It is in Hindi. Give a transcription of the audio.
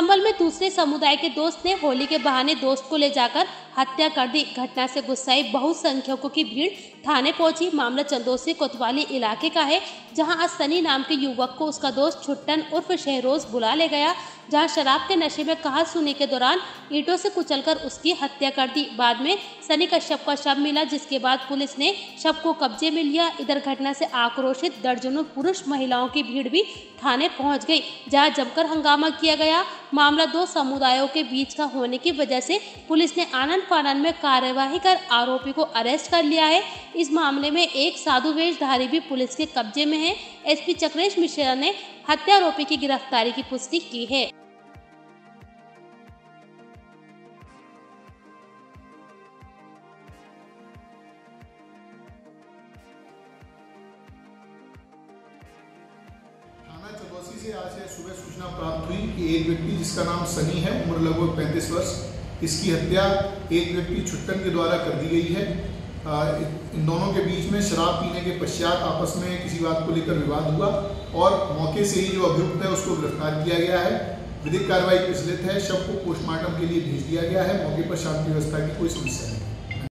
संभल में दूसरे समुदाय के दोस्त ने होली के बहाने दोस्त को ले जाकर हत्या कर दी। घटना से गुस्साई बहुसंख्यकों की भीड़ थाने पहुँची। मामला चंदोसी कोतवाली इलाके का है, जहाँ आज सनी नाम के युवक को उसका दोस्त छुट्टन उर्फ़ शहरोज बुला ले गया। जहाँ शराब के नशे में कहा सुनी के दौरान ईंटों से कुचलकर उसकी हत्या कर दी। बाद में सनी का शव का शव मिला, जिसके बाद पुलिस ने शव को कब्जे में लिया। इधर घटना से आक्रोशित दर्जनों पुरुष महिलाओं की भीड़ भी थाने पहुँच गई, जहाँ जमकर हंगामा किया गया। मामला दो समुदायों के बीच का होने की वजह से पुलिस ने आनंद फानन में कार्यवाही कर आरोपी को अरेस्ट कर लिया है। इस मामले में एक साधु वेशधारी भी पुलिस के कब्जे में है। एसपी चक्रेश मिश्रा ने हत्यारोपी की गिरफ्तारी की पुष्टि की है। से आज है, सुबह सूचना प्राप्त हुई कि एक व्यक्ति जिसका नाम सनी है, उम्र लगभग पैंतीस वर्ष, इसकी हत्या एक व्यक्ति छुट्टन के द्वारा कर दी गई है। इन दोनों के बीच में शराब पीने के पश्चात आपस में किसी बात को लेकर विवाद हुआ और मौके से ही जो अभियुक्त है, उसको गिरफ़्तार किया गया है। विधिक कार्रवाई प्रचलित है शव को पोस्टमार्टम के लिए भेज दिया गया है। मौके पर शांति व्यवस्था की कोई समस्या नहीं।